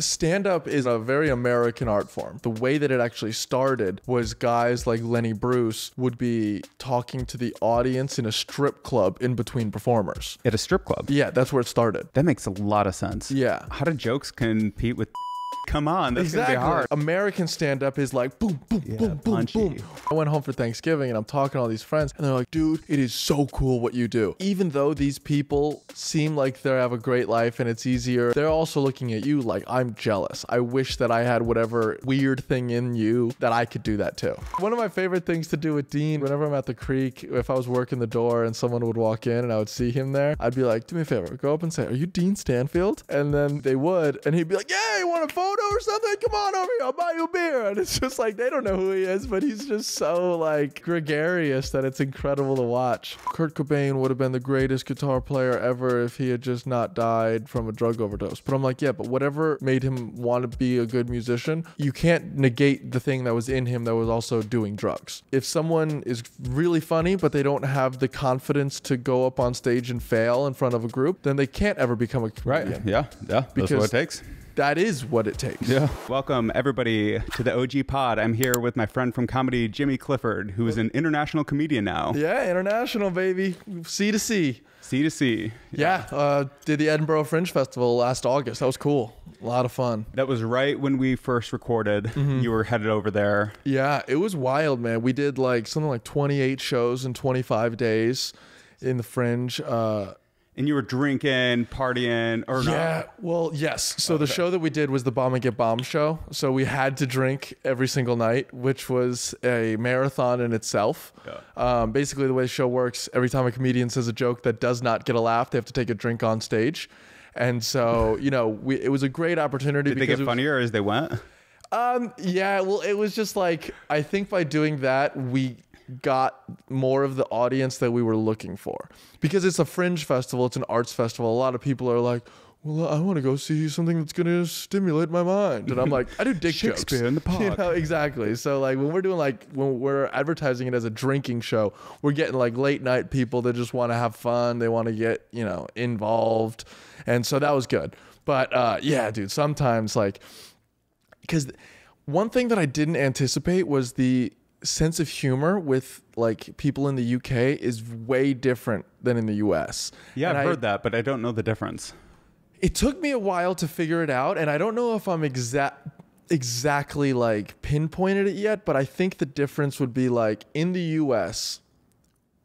Stand up is a very American art form. The way that it actually started was guys like Lenny Bruce would be talking to the audience in a strip club in between performers. At a strip club. Yeah, that's where it started. That makes a lot of sense. Yeah. How do jokes compete with Come on, that's exactly. gonna be hard. American stand up is like boom, boom, Yeah, boom, boom, punchy. boom. I went home for Thanksgiving and I'm talking to all these friends and they're like, dude, it is so cool what you do. Even though these people seem like they have a great life and it's easier, they're also looking at you like, I'm jealous. I wish that I had whatever weird thing in you that I could do that too. One of my favorite things to do with Dean, whenever I'm at the creek, if I was working the door and someone would walk in and I would see him there, I'd be like, do me a favor, go up and say, are you Dean Stanfield? And then they would, and he'd be like, yeah, you want a photo or something? Come on over here, I'll buy you a beer. And it's just like, they don't know who he is, but he's just so like gregarious that it's incredible to watch. Kurt Cobain would have been the greatest guitar player ever if he had just not died from a drug overdose. But I'm like, yeah, but whatever made him want to be a good musician, you can't negate the thing that was in him that was also doing drugs. If someone is really funny, but they don't have the confidence to go up on stage and fail in front of a group, then they can't ever become a Right. Yeah. Yeah. That's Because- what it takes. That is what it takes. Yeah. Welcome everybody to the OG Pod. I'm here with my friend from comedy, Jimmy Clifford, who is an international comedian now. Yeah, international baby, C to C. C to C. Yeah, uh, did the Edinburgh Fringe Festival last August. That was cool. A lot of fun. That was right when we first recorded. Mm-hmm. You were headed over there. Yeah, it was wild, man. We did like something like 28 shows in 25 days in the Fringe. Uh, And you were drinking, partying, or yeah, not? well, yes. So the show that we did was the Bomb and Get Bombed show. So we had to drink every single night, which was a marathon in itself. Yeah. Um, basically, the way the show works, every time a comedian says a joke that does not get a laugh, they have to take a drink on stage. And so, you know, we, it was a great opportunity Did they get was- funnier as they went? Um, yeah, well, it was just like I think by doing that we got more of the audience that we were looking for because it's a fringe festival, it's an arts festival. A lot of people are like, "Well, I want to go see something that's going to stimulate my mind," and I'm like, "I do dick jokes." In the You park. know, exactly. So like when we're doing like when we're advertising it as a drinking show, we're getting like late night people that just want to have fun. They want to get you know involved, and so that was good. But uh, yeah, dude, sometimes like because one thing that I didn't anticipate was the sense of humor with like people in the UK is way different than in the US. Yeah, And I've I- heard that, but I don't know the difference. It took me a while to figure it out, and I don't know if I'm exact exactly like pinpointed it yet, but I think the difference would be like in the US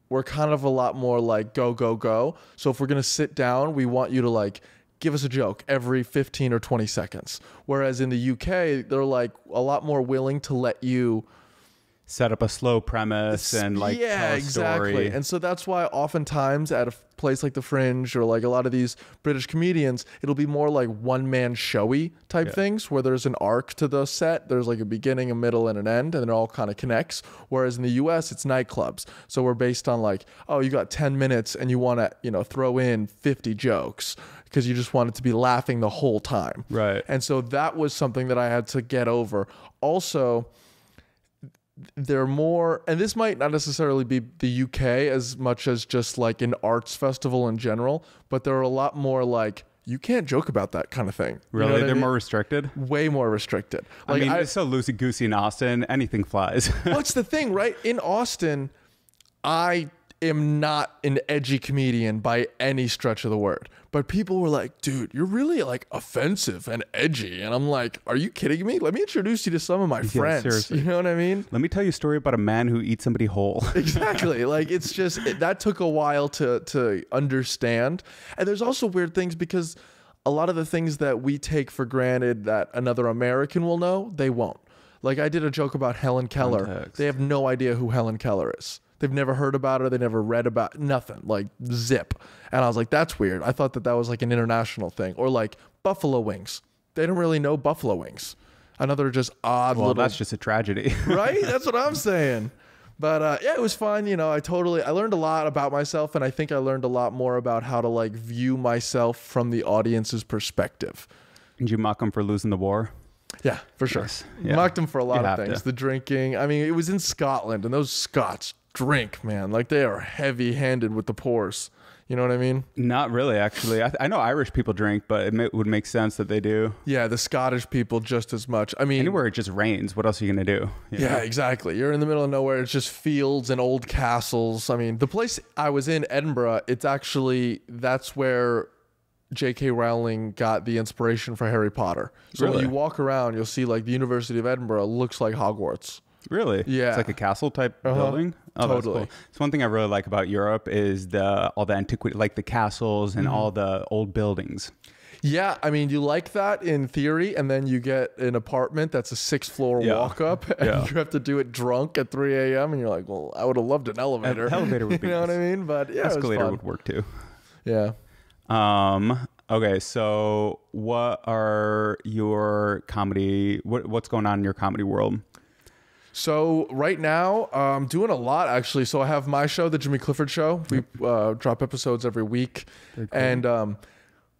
we're kind of a lot more like go go go. So if we're going to sit down, we want you to like give us a joke every 15 or 20 seconds. Whereas in the UK, they're like a lot more willing to let you Set up a slow premise and like yeah tell a exactly story. and so that's why oftentimes at a place like the fringe or like a lot of these british comedians it'll be more like one man showy type Yeah. things where there's an arc to the set there's like a beginning a middle and an end and it all kind of connects whereas in the us it's nightclubs so we're based on like oh you got 10 minutes and you want to you know throw in 50 jokes because you just want it to be laughing the whole time Right. and so that was something that I had to get over. Also, they're more, and this might not necessarily be the UK as much as just like an arts festival in general, but they're a lot more like, you can't joke about that kind of thing. You know Really? what I They're mean? more restricted? way more restricted. I mean, I, it's so loosey goosey in Austin. Anything flies. what's the thing, right? In Austin, I am not an edgy comedian by any stretch of the word. But people were like, dude, you're really like offensive and edgy. And I'm like, are you kidding me? Let me introduce you to some of my friends. seriously. You know what I mean? Let me tell you a story about a man who eats somebody whole. exactly like it's just it, that took a while to to understand and there's also weird things because a lot of the things that we take for granted that another american will know they won't like i did a joke about helen keller Context. they have no idea who helen keller is they've never heard about her they never read about nothing like zip and i was like that's weird i thought that that was like an international thing or like buffalo wings they don't really know buffalo wings another just odd well, little that's just a tragedy. right? That's what I'm saying. But uh, yeah, it was fun. You know, I totally I learned a lot about myself, and I think I learned a lot more about how to like view myself from the audience's perspective. Did you mock him for losing the war? Yeah, for sure. Yes. Yeah. Mocked him for a lot You of things. to. The drinking. I mean, it was in Scotland, and those Scots drink, man. Like they are heavy-handed with the pours. You know what I mean? Not really, actually. I, I know Irish people drink, but it may, would make sense that they do. Yeah, the Scottish people just as much. I mean, Anywhere it just rains, what else are you gonna do? You Yeah, know? exactly. You're in the middle of nowhere. It's just fields and old castles. I mean, the place I was in, Edinburgh, it's actually that's where J.K. Rowling got the inspiration for Harry Potter. So when you walk around, you'll see like the University of Edinburgh looks like Hogwarts. Really? Yeah. It's like a castle type Uh-huh. building. Oh, Totally. cool. It's one thing I really like about Europe is the all the antiquity, like the castles Mm-hmm. and all the old buildings. Yeah, I mean, you like that in theory, and then you get an apartment that's a six floor Yeah. walk up, and Yeah. you have to do it drunk at 3 a.m. And you're like, well, I would have loved an elevator. elevator would be you know what I mean? But yeah, Escalator would work too. Yeah. Um. Okay. So, what are your comedy? What What's going on in your comedy world? So right now, I'm doing a lot actually. So I have my show, the Jimmy Clifford Show. We uh, drop episodes every week, and um,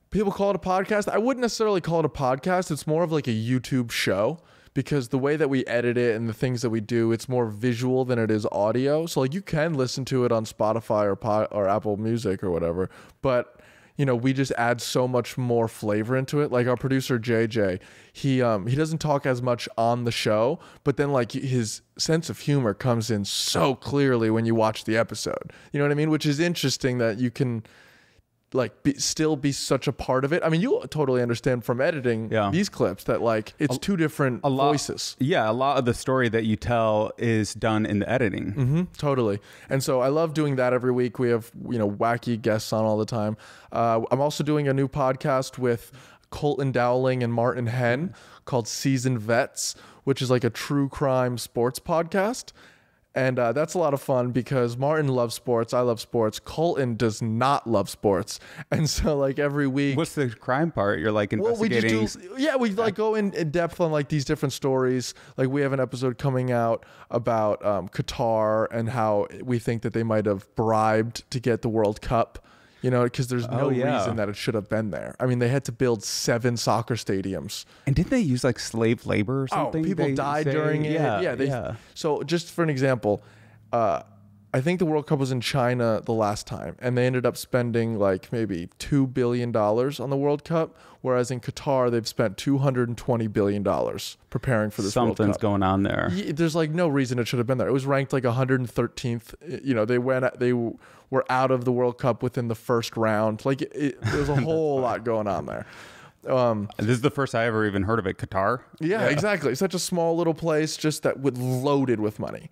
people call it a podcast. I wouldn't necessarily call it a podcast. It's more of like a YouTube show because the way that we edit it and the things that we do, it's more visual than it is audio. So like you can listen to it on Spotify or or Apple Music or whatever, but you know we just add so much more flavor into it. Like our producer jj he um he doesn't talk as much on the show but then like his sense of humor comes in so clearly when you watch the episode. You know what i mean? Which is interesting that you can like be, still be such a part of it i mean you'll totally understand from editing Yeah. these clips that like it's two different A lot, voices Yeah, a lot of the story that you tell is done in the editing. hmm totally. And so I love doing that every week. We have you know wacky guests on all the time. Uh, I'm also doing a new podcast with Colton Dowling and Martin Henn called Seasoned Vets, which is like a true crime sports podcast. And uh, that's a lot of fun because Martin loves sports. I love sports. Colton does not love sports. And so, like, every week, What's the crime part? You're like well, we investigating. just do, yeah, we like go in, in depth on like these different stories. Like we have an episode coming out about um, Qatar and how we think that they might have bribed to get the World Cup. You know, because there's no Oh, yeah. reason that it should have been there. I mean, they had to build seven soccer stadiums. and didn't they use like slave labor or something? Oh, people they died say? during it. Yeah, Yeah, they, yeah. So just for an example, uh, I think the World Cup was in China the last time, and they ended up spending like maybe two billion dollars on the World Cup, whereas in Qatar they've spent two hundred and twenty billion dollars preparing for this Something's World Cup. going on there. There's like no reason it should have been there. It was ranked like 113th. You know, they went they were out of the World Cup within the first round. Like it, it, there's a whole lot going on there. Um, This is the first I ever even heard of it. Qatar. yeah, exactly. Such a small little place, just that with loaded with money.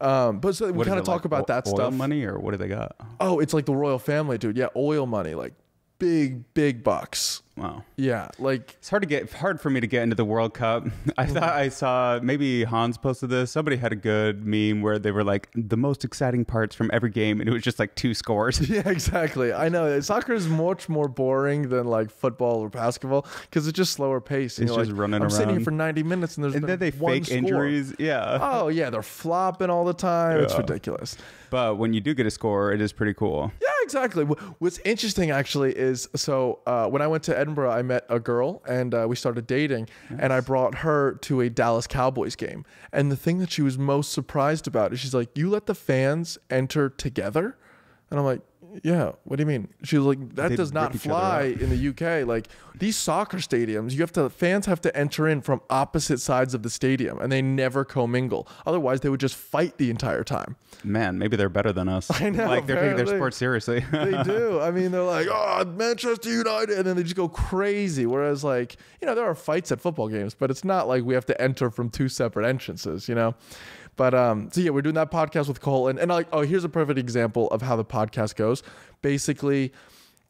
Um, but so we kind of talk like about that oil stuff. money or what do they got? Oh, it's like the royal family, dude. Yeah, oil money, like big, big bucks. Wow. Yeah, like It's hard to get hard for me to get into the World Cup. I mm-hmm. thought I saw maybe Hans posted this. Somebody had a good meme where they were like the most exciting parts from every game, and it was just like two scores. yeah, exactly. I know soccer is much more boring than like football or basketball because it's just slower pace. and It's just like, running I'm sitting here for 90 minutes and there's and then they fake score. injuries. Yeah. Oh yeah, they're flopping all the time. It's ridiculous. But when you do get a score, it is pretty cool. Yeah, exactly. What's interesting actually is so uh, when I went to Edinburgh, I met a girl and uh, we started dating, and I brought her to a Dallas Cowboys game. And the thing that she was most surprised about is she's like, "You let the fans enter together," and I'm like. Yeah, what do you mean? She was like, that They'd does not rip each other fly up. in the UK. Like these soccer stadiums, you have to fans have to enter in from opposite sides of the stadium, and they never commingle. Otherwise, they would just fight the entire time. Man, maybe they're better than us. I know, Like they're taking their apparently. sport seriously. they do. I mean, they're like, oh, Manchester United, and then they just go crazy. Whereas, like, you know, there are fights at football games, but it's not like we have to enter from two separate entrances, you know. But um, so yeah, we're doing that podcast with Cole, and, and like, oh, here's a perfect example of how the podcast goes. Basically,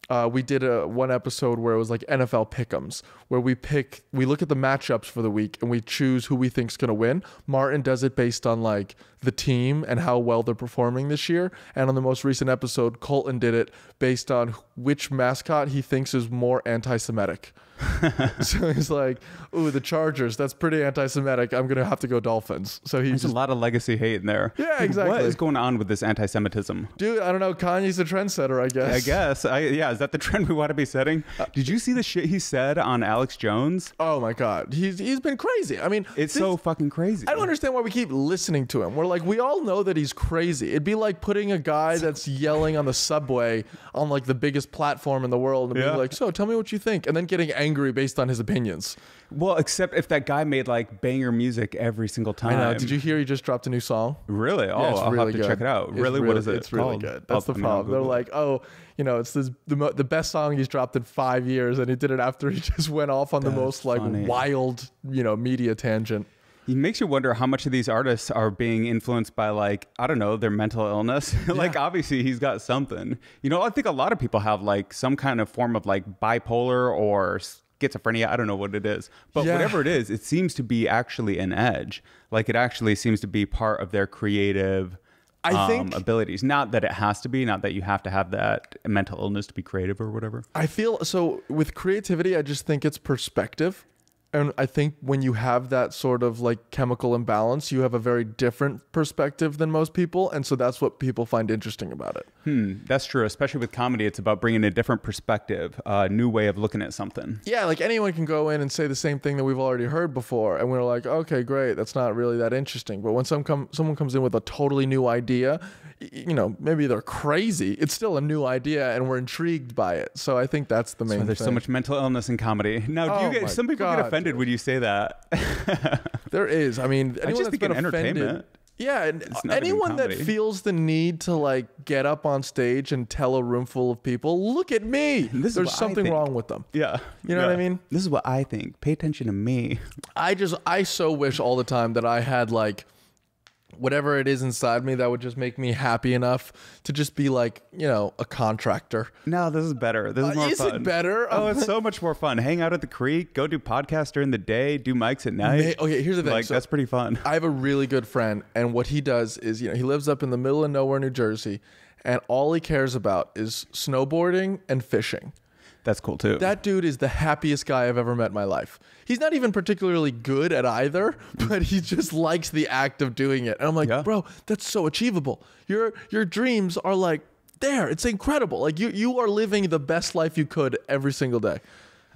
uh, we did a one episode where it was like NFL pickums, where we pick, we look at the matchups for the week and we choose who we think's gonna win. Martin does it based on like the team and how well they're performing this year. And on the most recent episode, Colton did it based on which mascot he thinks is more anti-Semitic. so he's like, "Ooh, the Chargers. That's pretty anti-Semitic. I'm gonna have to go Dolphins." So he's a lot of legacy hate in there. Yeah, exactly. What is going on with this anti-Semitism? dude. I don't know. Kanye's a trendsetter, I guess. I guess. I, yeah, is that the trend we want to be setting? Uh, Did you see the shit he said on Alex Jones? Oh my God, he's he's been crazy. I mean, It's this- so fucking crazy. I don't understand why we keep listening to him. We're like we all know that he's crazy. It'd be like putting a guy that's yelling on the subway on like the biggest platform in the world and Yeah. being like, "So, tell me what you think," and then getting angry based on his opinions. Well, except if that guy made like banger music every single I time. know. Did you hear he just dropped a new song? Really? Oh, Yeah, I'll really have to good. check it out. It's Really? what is it? It's really called? good. That's I'll- the I problem. They're like, oh, you know, it's this the mo- the best song he's dropped in five years, and he did it after he just went off on the most like funny. wild, you know, media tangent. It makes you wonder how much of these artists are being influenced by like I don't know their mental illness. like Yeah. obviously he's got something. You know, I think a lot of people have like some kind of form of like bipolar or schizophrenia. I don't know what it is, but Yeah. whatever it is, it seems to be actually an edge. Like it actually seems to be part of their creative. I um, think- abilities. Not that it has to be. Not that you have to have that mental illness to be creative or whatever. I feel so with creativity. I just think it's perspective. And I think when you have that sort of like chemical imbalance, you have a very different perspective than most people. And so that's what people find interesting about it. Hmm, that's true. Especially with comedy, it's about bringing a different perspective, a new way of looking at something. Yeah, like anyone can go in and say the same thing that we've already heard before, and we're like, okay, great, that's not really that interesting. But when some come, someone comes in with a totally new idea, you know, maybe they're crazy. It's still a new idea, and we're intrigued by it. So I think that's the main. Why there's so much mental illness in comedy. Now, do Oh you get some people God, get offended dude. when you say that? There is. I mean, anyone just that's think been offended. entertainment. Yeah, and anyone that feels the need to like get up on stage and tell a room full of people, "Look at me," This there's something wrong with them. yeah, You know what I mean? This is what I think. Pay attention to me. I just I so wish all the time that I had like whatever it is inside me that would just make me happy enough to just be like, you know, a contractor. No, this is better. This is Uh, more is it fun. better? Oh, it's so much more fun. Hang out at the creek, go do podcasts during the day, do mics at night. Okay, here's the thing. Like So- that's pretty fun. I have a really good friend and what he does is, you know, he lives up in the middle of nowhere, New Jersey, and all he cares about is snowboarding and fishing. That's cool too. That dude is the happiest guy I've ever met in my life. He's not even particularly good at either, but he just likes the act of doing it. And I'm like, Yeah. bro, that's so achievable. Your your dreams are like there. It's incredible. Like you you are living the best life you could every single day.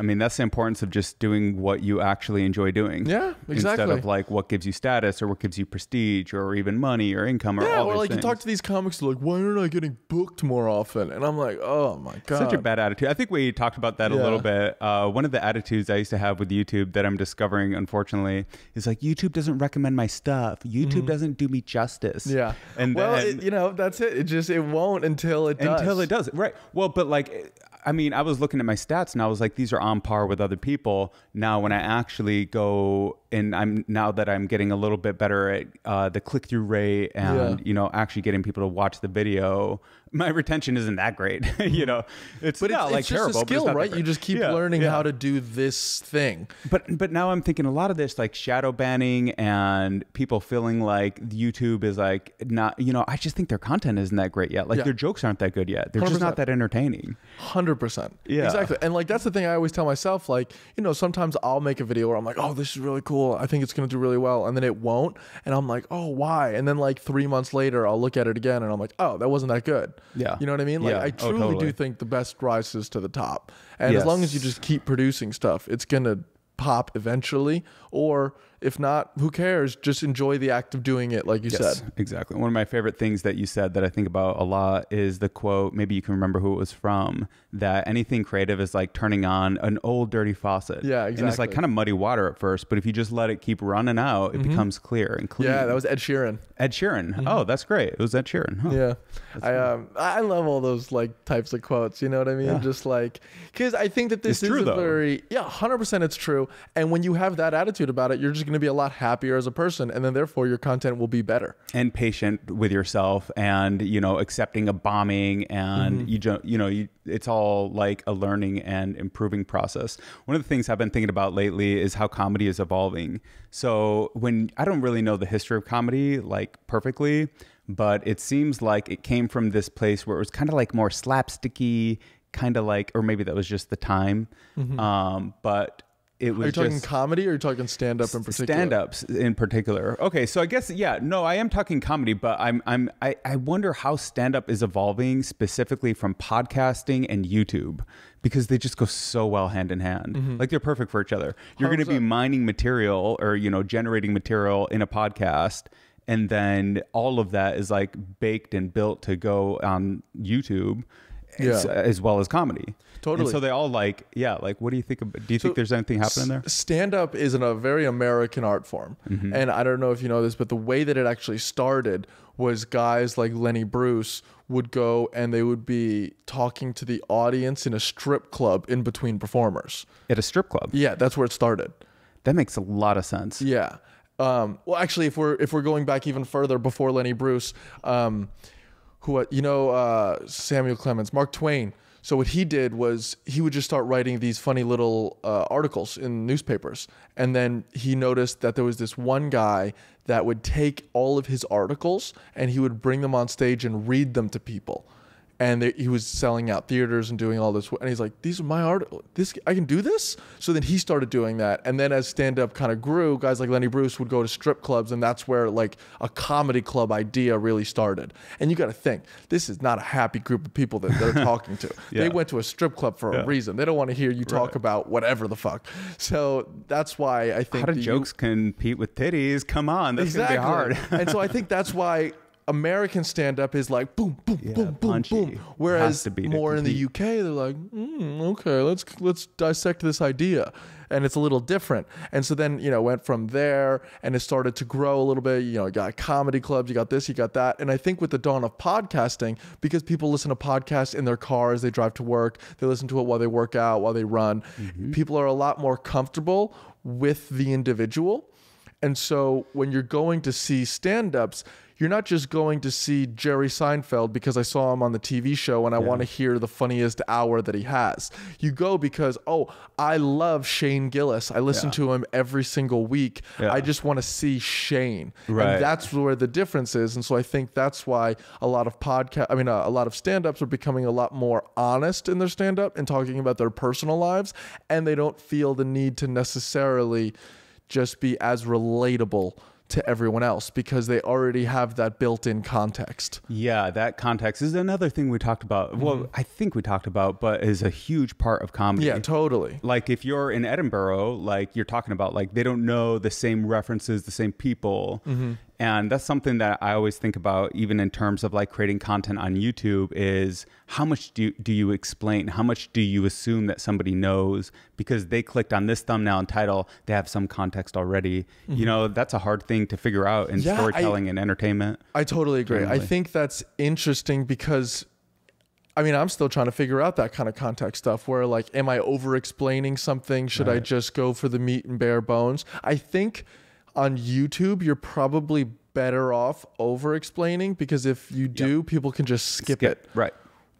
I mean, that's the importance of just doing what you actually enjoy doing. Yeah, exactly. Instead of like what gives you status or what gives you prestige or even money or income or Yeah, all or like things. you talk to these comics, like, why aren't I getting booked more often? And I'm like, oh my god, Such a bad attitude. I think we talked about that a little bit. Uh, one of the attitudes I used to have with YouTube that I'm discovering, unfortunately, is like YouTube doesn't recommend my stuff. YouTube doesn't do me justice. Yeah. and well, then, it, you know, that's it. It just it won't until it does. until it does right. Well, but like. I mean, I was looking at my stats and I was like, these are on par with other people. Now, when I actually go and I'm now that I'm getting a little bit better at uh, the click through rate and Yeah. you know actually getting people to watch the video, my retention isn't that great. you mm-hmm. know, it's But not it's, like it's just terrible, but skill, not right? You just keep Yeah, learning yeah. how to do this thing. But but now I'm thinking a lot of this like shadow banning and people feeling like YouTube is like not you know I just think their content isn't that great yet. Like Yeah. their jokes aren't that good yet. They're just 100%. not that entertaining. Hundred percent. Yeah. Exactly. And like that's the thing I always tell myself. Like you know, sometimes I'll make a video where I'm like, oh, this is really cool. I think it's gonna do really well, and then it won't, and I'm like, oh, why? And then like three months later, I'll look at it again, and I'm like, oh, that wasn't that good. Yeah. You know what I mean? Like Yeah. I Oh, truly totally. do think the best rises to the top, and as long as you just keep producing stuff, it's gonna pop eventually. Or if not, who cares? Just enjoy the act of doing it, like you said. exactly. One of my favorite things that you said that I think about a lot is the quote, maybe you can remember who it was from, that anything creative is like turning on an old dirty faucet. Yeah, exactly. And it's like kind of muddy water at first, but if you just let it keep running out, it becomes clear and clean. Mm-hmm. Yeah, that was Ed Sheeran. Ed Sheeran. Oh, that's great. It was Ed Sheeran. Huh. Yeah, I um I love all those like types of quotes. You know what I mean? Yeah. Just like because I think that this It's is true, a though. very yeah, hundred percent it's true. And when you have that attitude about it, you're just going to be a lot happier as a person, and then therefore your content will be better. and patient with yourself and you know accepting a bombing and you don't you know you, it's all like a learning and improving process. One of the things i've been thinking about lately is how comedy is evolving. So when i don't really know the history of comedy like perfectly but it seems like it came from this place where it was kind of like more slapsticky kind of like or maybe that was just the time. Um but it was Are you talking comedy or are you talking stand up in particular? stand-ups in particular okay so i guess yeah no i am talking comedy but i'm i'm i, I wonder how stand-up is evolving specifically from podcasting and youtube because they just go so well hand in hand Mm-hmm. like they're perfect for each other you're going to be mining material or you know generating material in a podcast and then all of that is like baked and built to go on YouTube. As, as well as comedy. Totally. And so they all like, yeah, like, what do you think? About, do you think there's anything happening there? Stand up is in a very American art form. Mm-hmm. And I don't know if you know this, but the way that it actually started was guys like Lenny Bruce would go and they would be talking to the audience in a strip club in between performers. At a strip club. Yeah, that's where it started. That makes a lot of sense. Yeah. Um, well, actually, if we're if we're going back even further before Lenny Bruce, um, who uh, you know uh, Samuel Clemens, Mark Twain. So what he did was he would just start writing these funny little uh, articles in newspapers, and then he noticed that there was this one guy that would take all of his articles and he would bring them on stage and read them to people and they, he was selling out theaters and doing all this and he's like these are my art this i can do this so then he started doing that and then as stand-up kind of grew guys like lenny bruce would go to strip clubs and that's where like a comedy club idea really started and you got to think this is not a happy group of people that they're talking to Yeah. they went to a strip club for Yeah. a reason they don't want to hear you talk Right. about whatever the fuck so that's why i think How do jokes compete with titties? Come on, that's exactly. gonna be hard. and so I think that's why American stand up is like boom, boom, Yeah, boom, boom, boom. Whereas to be to more in the UK, they're like, mm, okay, let's let's dissect this idea, and it's a little different. And so then you know went from there, and it started to grow a little bit. You know, you got comedy clubs, you got this, you got that, and I think with the dawn of podcasting, because people listen to podcasts in their cars, they drive to work, they listen to it while they work out, while they run. Mm-hmm. People are a lot more comfortable with the individual. And so when you're going to see stand ups, you're not just going to see Jerry Seinfeld because I saw him on the TV show and I want to hear the funniest hour that he has. You go because, oh, I love Shane Gillis. I listen Yeah. to him every single week. Yeah. I just want to see Shane. Right. And that's where the difference is. And so I think that's why a lot of podcast, I mean, uh, a lot of stand ups are becoming a lot more honest in their stand up and talking about their personal lives. And they don't feel the need to necessarily just be as relatable to everyone else because they already have that built-in context. Yeah, that context is another thing we talked about. Well, I think we talked about, but is a huge part of comedy. Mm-hmm. Yeah, totally. like if you're in Edinburgh, like you're talking about, like they don't know the same references, the same people. Mm-hmm. And that's something that I always think about, even in terms of like creating content on YouTube, is how much do, do you explain? How much do you assume that somebody knows because they clicked on this thumbnail and title, they have some context already? You know, that's a hard thing to figure out in Mm-hmm. Yeah, I- storytelling and entertainment. I totally agree. I think that's interesting because I mean, I'm still trying to figure out that kind of context stuff where like am I over explaining something? Should I just go for the meat and bare bones? I think on YouTube you're probably better off over explaining because if you do, people can just skip, it. Right.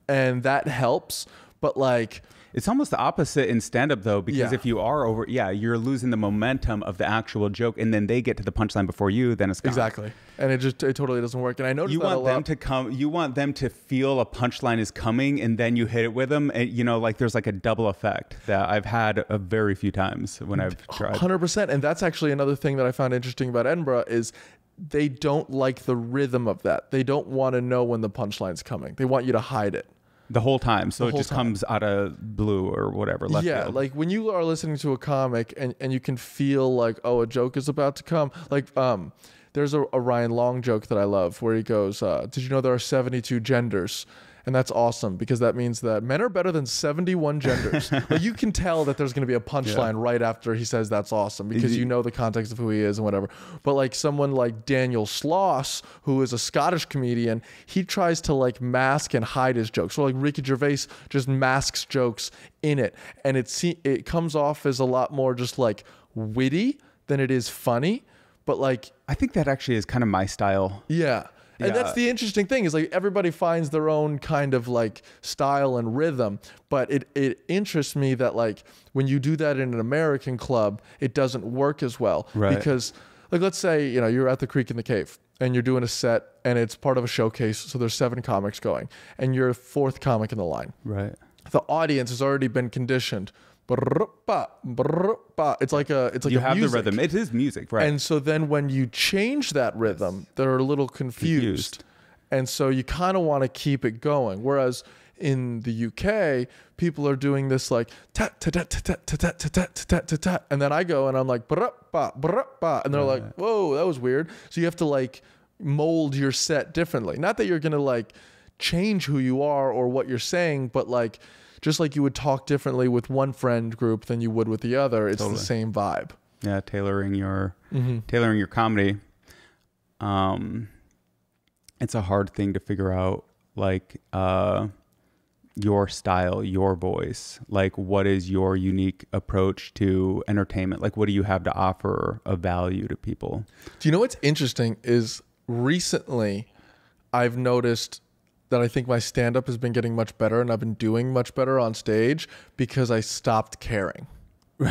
And that helps. But like It's almost the opposite in stand up though, because Yeah. if you are over, yeah, you're losing the momentum of the actual joke, and then they get to the punchline before you, then it's gone. exactly. And it just it totally doesn't work. And I noticed You that a want them lot. to come. You want them to feel a punchline is coming, and then you hit it with them. And you know, like there's like a double effect that I've had a very few times when I've tried. Hundred percent, and that's actually another thing that I found interesting about Edinburgh is they don't like the rhythm of that. They don't want to know when the punchline's coming. They want you to hide it. The whole time, so it just time. comes out of blue or whatever. Left yeah, field. like when you are listening to a comic and, and you can feel like, oh, a joke is about to come. Like, um, there's a, a Ryan Long joke that I love where he goes, uh, "Did you know there are 72 genders?" And that's awesome because that means that men are better than 71 genders. like you can tell that there's going to be a punchline right after he says that's awesome because you know the context of who he is and whatever. But like someone like Daniel Sloss, who is a Scottish comedian, he tries to like mask and hide his jokes. So like Ricky Gervais just masks jokes in it, and it se- it comes off as a lot more just like witty than it is funny. But like I think that actually is kind of my style. yeah. And that's the interesting thing is like everybody finds their own kind of like style and rhythm, but it it interests me that like when you do that in an American club, it doesn't work as well Right. because like let's say, you know, you're at the Creek and the Cave and you're doing a set and it's part of a showcase, so there's seven comics going and you're fourth comic in the line Right. the audience has already been conditioned. It's like a it's like you have music. the rhythm. It is music, right? And so then when you change that rhythm, they're a little confused. Confused. And so you kind of want to keep it going. Whereas in the UK, people are doing this like and then I go and I'm like brrrpa, brrrpa, and they're like, "Whoa, that was weird." So you have to like mold your set differently. Not that you're to like change who you are or what you're saying, but like just like you would talk differently with one friend group than you would with the other, it's Totally. the same vibe. Yeah, tailoring your Mm-hmm. tailoring your comedy. Um, it's a hard thing to figure out, like uh, your style, your voice. Like, what is your unique approach to entertainment? Like, what do you have to offer of value to people? Do you know what's interesting is recently I've noticed that I think my stand up has been getting much better and I've been doing much better on stage because I stopped caring.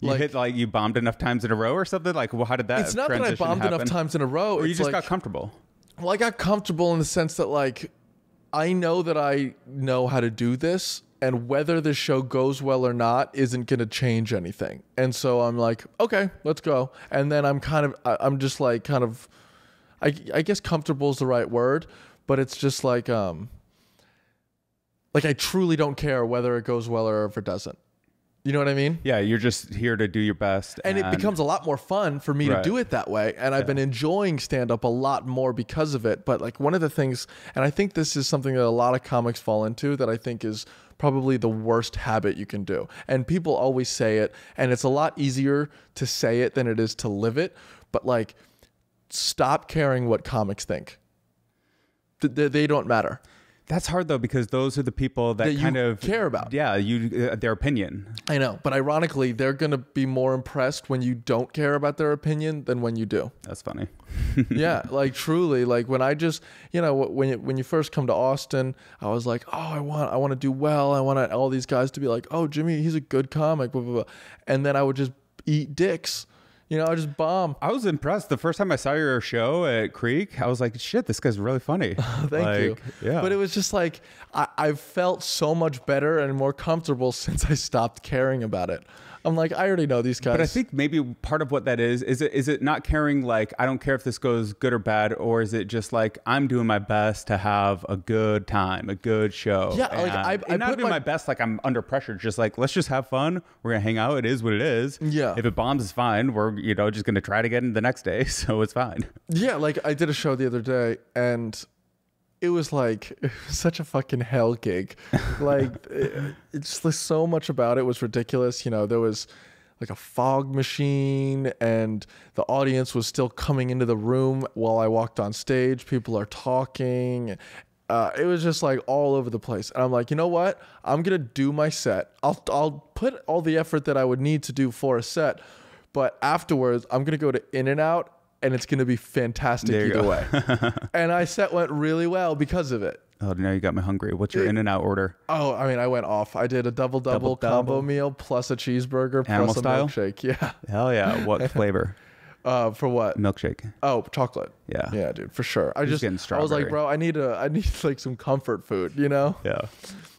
You Like- hit like you bombed enough times in a row or something. Like, well, how did that? It's not that I bombed enough times in a row. or you just like, got comfortable. Well, I got comfortable in the sense that like I know that I know how to do this and whether the show goes well or not isn't going to change anything. And so I'm like, okay, let's go. And then I'm kind of I'm just like kind of I I guess comfortable is the right word, but it's just like um like I truly don't care whether it goes well or if it doesn't. You know what I mean? Yeah, you're just here to do your best, and it becomes a lot more fun for me Right. to do it that way and i've been enjoying stand up a lot more because of it but like one of the things and i think this is something that a lot of comics fall into that i think is probably the worst habit you can do and people always say it and it's a lot easier to say it than it is to live it but like stop caring what comics think Th- they, they don't matter That's hard though because those are the people that, That you kind of care about. Yeah, you uh, their opinion. i know but ironically they're going to be more impressed when you don't care about their opinion than when you do That's funny. yeah, like truly, like when I just, you know, when you, when you first come to Austin, I was like, oh, I want, I want to do well. I want all these guys to be like, oh, Jimmy, he's a good comic, blah blah blah, and then I would just eat dicks, you know, I just bomb. I was impressed the first time I saw your show at Creek. I was like, "Shit, this guy's really funny." Thank you. Yeah, But it was just like I, I've felt so much better and more comfortable since I stopped caring about it. I'm like, I already know these guys. But I think maybe part of what that is is it is it not caring like I don't care if this goes good or bad, or is it just like I'm doing my best to have a good time, a good show? Yeah, like, and, I- and I not doing my- my best like I'm under pressure. Just like let's just have fun. We're gonna hang out. It is what it is. Yeah. If it bombs, it's fine. We're you know just gonna try it again the next day, so it's fine. Yeah, like I did a show the other day and it was like it was such a fucking hell gig. Like it, it's just so much about it was ridiculous. You know, there was like a fog machine and the audience was still coming into the room while I walked on stage. People are talking. Uh, it was just like all over the place. And I'm like, you know what? I'm gonna do my set. I'll I'll put all the effort that I would need to do for a set, but afterwards I'm gonna go to In-N-Out and it's gonna be fantastic There either way. and I set went really well because of it. Oh, now you got me hungry. What's your in and out order? Oh, I mean, I went off. I did a double double combo meal plus a cheeseburger plus Animal a style? milkshake. Yeah. Hell yeah! What flavor? Uh, for what? Milkshake. Oh, chocolate. Yeah. Yeah, dude, for sure. I just, getting I was like, bro, I need a, I need like some comfort food, you know. Yeah.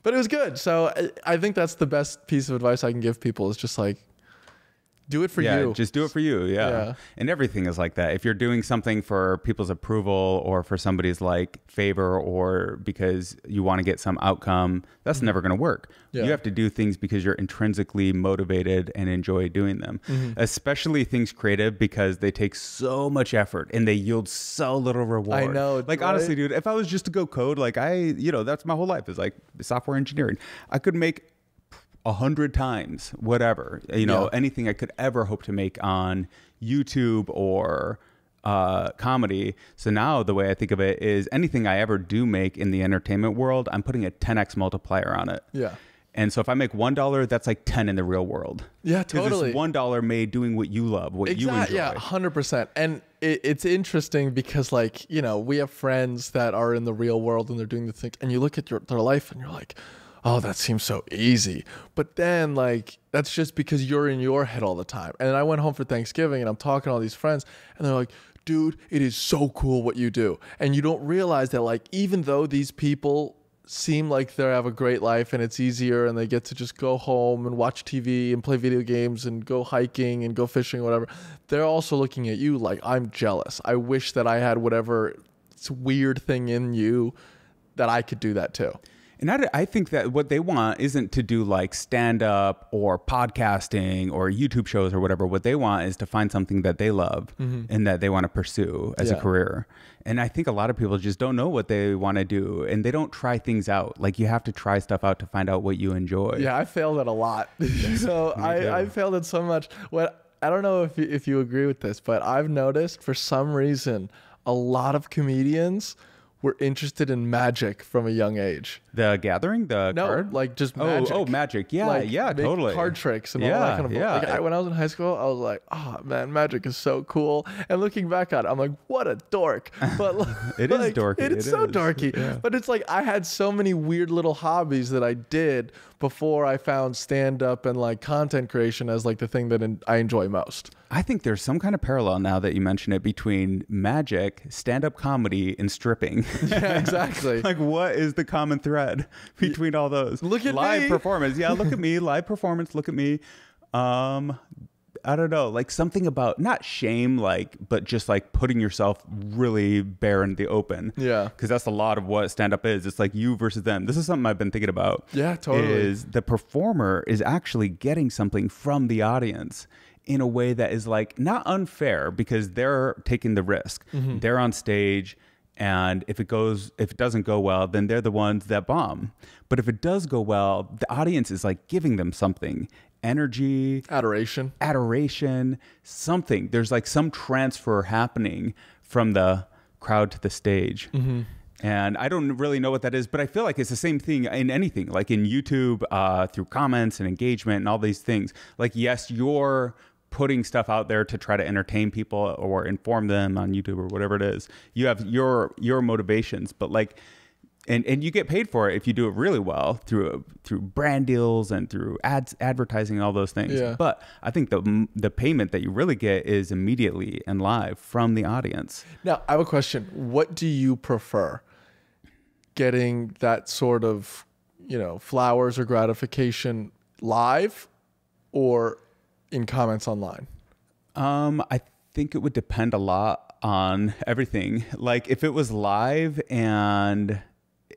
But it was good. So I, I think that's the best piece of advice I can give people is just like, do it for yeah, you. just do it for you. Yeah. Yeah. And everything is like that. If you're doing something for people's approval or for somebody's like favor or because you want to get some outcome, that's never going to work. Mm-hmm. Yeah. You have to do things because you're intrinsically motivated and enjoy doing them. Mm-hmm. Especially things creative because they take so much effort and they yield so little reward. I know, Like right? honestly, dude, if I was just to go code, like I, you know, that's my whole life is like software engineering. I could make a hundred times whatever you know Yeah. anything i could ever hope to make on youtube or uh, comedy so now the way i think of it is anything i ever do make in the entertainment world i'm putting a 10x multiplier on it Yeah. and so if i make one dollar that's like 10 in the real world Yeah, totally. it's one dollar made doing what you love what you enjoy Yeah, hundred percent. And it, it's interesting because, like, you know, we have friends that are in the real world and they're doing the thing, and you look at your, their life and you're like, oh, that seems so easy. But then, like, that's just because you're in your head all the time. And I went home for Thanksgiving and I'm talking to all these friends, and they're like, dude, it is so cool what you do. And you don't realize that, like, even though these people seem like they have a great life and it's easier and they get to just go home and watch TV and play video games and go hiking and go fishing whatever. They're also looking at you like I'm jealous. I wish that I had whatever weird thing in you that I could do that too. And I, I think that what they want isn't to do like stand up or podcasting or YouTube shows or whatever. What they want is to find something that they love and that they want to pursue as Mm-hmm. Yeah. a career. And I think a lot of people just don't know what they want to do and they don't try things out. Like you have to try stuff out to find out what you enjoy. Yeah, I failed at a lot. so. I, I failed at so much. What I don't know if you, if you agree with this, but I've noticed for some reason a lot of comedians were interested in magic from a young age. The gathering, the No, card? like just oh, oh magic. oh, magic. Yeah, like yeah, totally. Card tricks and all Yeah, that kind of. yeah. Like I, when I was in high school, I was like, "Oh man, magic is so cool." And looking back on it, I'm like, "What a dork!" But It is like, dorky, It is it so is. dorky. Yeah. But it's like I had so many weird little hobbies that I did before I found stand up and like content creation as like the thing that I enjoy most. I think there's some kind of parallel now that you mention it between magic, stand up comedy, and stripping. Yeah, exactly. like, what is the common thread between all those? Look at live me. performance. Yeah, look at me. Live performance. Look at me. Um, I don't know, like something about not shame, like, but just like putting yourself really bare in the open. Yeah. because that's a lot of what stand up is. It's like you versus them. This is something I've been thinking about. Yeah, totally. Is the performer is actually getting something from the audience in a way that is like not unfair because they're taking the risk. Mm-hmm. They're on stage and if it goes if it doesn't go well, then they're the ones that bomb. But if it does go well, the audience is like giving them something. Energy, Adoration. adoration, something. There's like some transfer happening from the crowd to the stage. And I don't really know what that is, but I feel like it's the same thing in anything, like in YouTube, uh, through comments and engagement and all these things. Like, yes, you're putting stuff out there to try to entertain people or inform them on YouTube or whatever it is. You have your your motivations, but like and and you get paid for it if you do it really well through through brand deals and through ads advertising and all those things Yeah. but i think the the payment that you really get is immediately and live from the audience Now, I have a question. What do you prefer? Getting that sort of, you know, flowers or gratification live or in comments online? um i think it would depend a lot on everything like if it was live and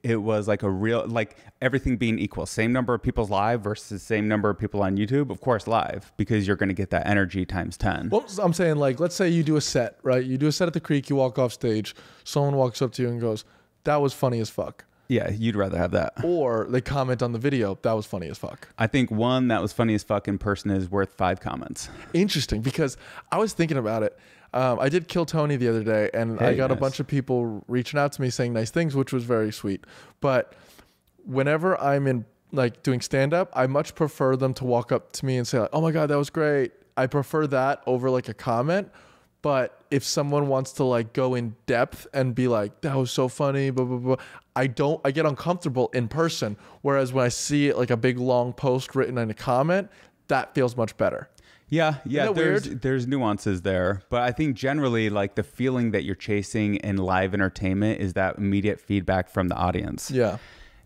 it was like a real like everything being equal same number of people live versus same number of people on youtube of course live because you're going to get that energy times 10 Well, I'm saying like, let's say you do a set, right? You do a set at the creek, you walk off stage, someone walks up to you and goes, "That was funny as fuck," yeah you'd rather have that or they comment on the video, "That was funny as fuck." I think one that was funny as fuck in person is worth five comments. Interesting, because I was thinking about it. Um, I did kill Tony the other day, and I Hey, got a bunch of people reaching out to me saying nice things, which was very sweet. But whenever I'm in like doing stand up, I much prefer them to walk up to me and say like, "Oh my god, that was great." I prefer that over like a comment. But if someone wants to like go in depth and be like, "That was so funny," blah blah blah, I don't. I get uncomfortable in person. Whereas when I see like a big long post written in a comment, that feels much better. Yeah, yeah. There's weird? there's nuances there, but I think generally like the feeling that you're chasing in live entertainment is that immediate feedback from the audience. Yeah.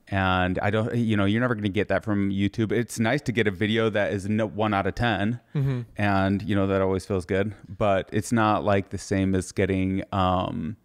And I don't, you know, you're never going to get that from YouTube. It's nice to get a video that is no, one out of 10 Mm-hmm. and you know that always feels good. But it's not like the same as getting, um,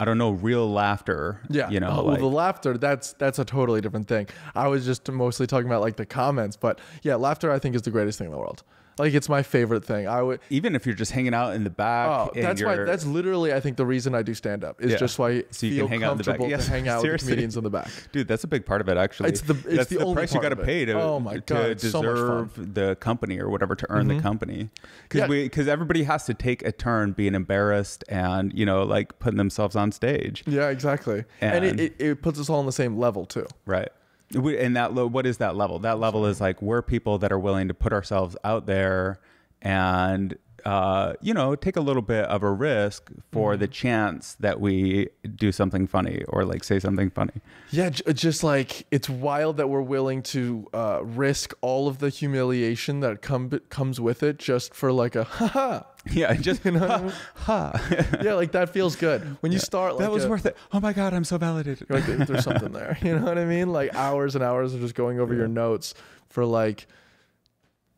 I don't know, real laughter. Yeah, you know, Oh, well, the laughter that's that's a totally different thing. I was just mostly talking about like the comments, but yeah, laughter I think is the greatest thing in the world. Like it's my favorite thing. I would. even if you're just hanging out in the back. Oh, that's why. That's literally I think the reason I do stand up is Yeah. just why So you feel can hang out in the back. comfortable Yes, to hang out with comedians in the back. Dude, that's a big part of it. Actually, It's the- it's that's the the, only price you got to pay to Oh my to God, it's so much fun. Mm-hmm. deserve the company or whatever to earn the company. Because Yeah. we because everybody has to take a turn being embarrassed and you know like putting themselves on stage, Yeah, exactly. And, And- it, it, it puts us all on the same level too. right? And that lo- what is that level? That level is like we're people that are willing to put ourselves out there and. Uh, you know, take a little bit of a risk for Mm-hmm. the chance that we do something funny or like say something funny. Yeah, j- just like it's wild that we're willing to uh, risk all of the humiliation that come comes with it just for like a haha. Yeah, just You know I ha. Yeah, like that feels good when you start. Like that was a- worth it. Oh my god, I'm so validated. Like there's something there. You know what I mean? Like hours and hours of just going over your notes for like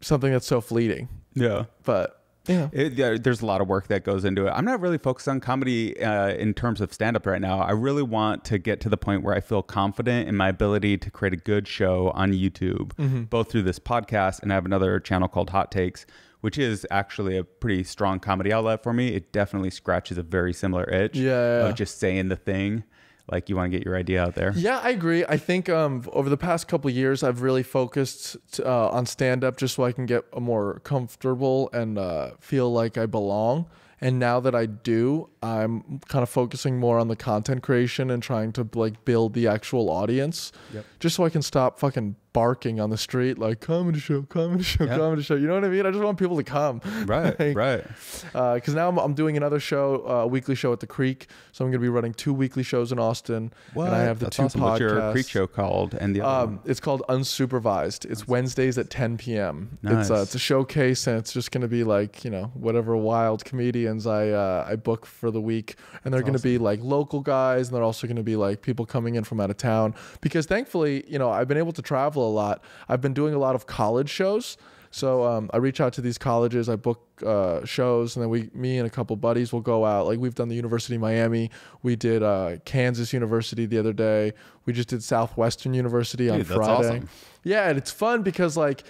something that's so fleeting. Yeah. But Yeah. It, there- there's a lot of work that goes into it. I'm not really focused on comedy uh, in terms of stand up right now. I really want to get to the point where I feel confident in my ability to create a good show on YouTube, Mm-hmm. both through this podcast and I have another channel called Hot Takes, which is actually a pretty strong comedy outlet for me. It definitely scratches a very similar itch Yeah, yeah, yeah. of just saying the thing. Like you want to get your idea out there. Yeah, I agree. I think um, over the past couple of years, I've really focused uh, on stand up just so I can get a more comfortable and uh, feel like I belong. And now that I do, I'm kind of focusing more on the content creation and trying to like build the actual audience, Yep. just so I can stop fucking barking on the street like comedy show, comedy show, Yeah. comedy show. You know what I mean? I just want people to come. Right, Like, right. because now I'm, I'm doing another show, uh, a weekly show at the Creek. So I'm going to be running two weekly shows in Austin, and I have the That's two awesome. podcasts. What's your Creek show called? And the? Um, it's called Unsupervised. It's Wednesdays at 10 p.m. It's uh, Nice. it's a showcase, and it's just going to be like you know whatever wild comedians I uh, I book for the week, and they're going to be like local guys, and they're also going to be like people coming in from out of town. Because thankfully, you know, I've been able to travel a lot. I've been doing a lot of college shows. So um, I reach out to these colleges, I book uh, shows, and then we, me and a couple buddies will go out. Like we've done the University of Miami, we did uh, Kansas University the other day, we just did Southwestern University on Dude, that's Friday. awesome. Yeah, and it's fun because like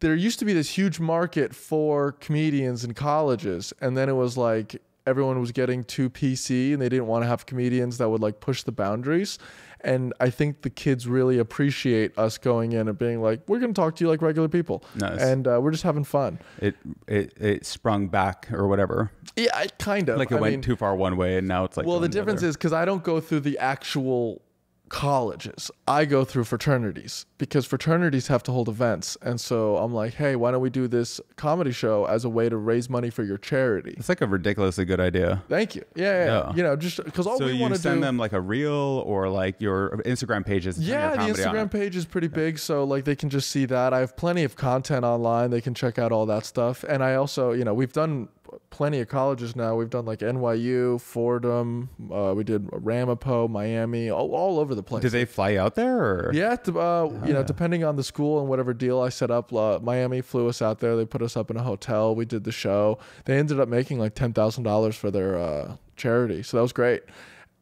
there used to be this huge market for comedians in colleges, and then it was like everyone was getting too PC and they didn't want to have comedians that would like push the boundaries. And I think the kids really appreciate us going in and being like, we're going to talk to you like regular people. Nice. And uh, we're just having fun. it it it sprung back or whatever. Yeah, I kind of. Like it I went mean, too far one way, and now it's like. well, the difference is because I don't go through the actual colleges. I go through fraternities because fraternities have to hold events. And so I'm like, hey, why don't we do this comedy show as a way to raise money for your charity? it's like a ridiculously good idea. Thank you. Yeah, yeah. yeah. Yeah. You know, just because all so we want to send do. them like a reel or like your Instagram pages. yeah, the Instagram page is pretty big, so like they can just see that. I have plenty of content online; they can check out all that stuff. And I also, you know, we've done plenty of colleges now. We've done like NYU, Fordham, uh, we did Ramapo, Miami, all, all over the place. Did they fly out there or? Yeah, uh, you know, yeah. depending on the school and whatever deal I set up, uh, Miami flew us out there. They put us up in a hotel. We did the show. They ended up making like ten thousand dollars for their uh, charity, so that was great.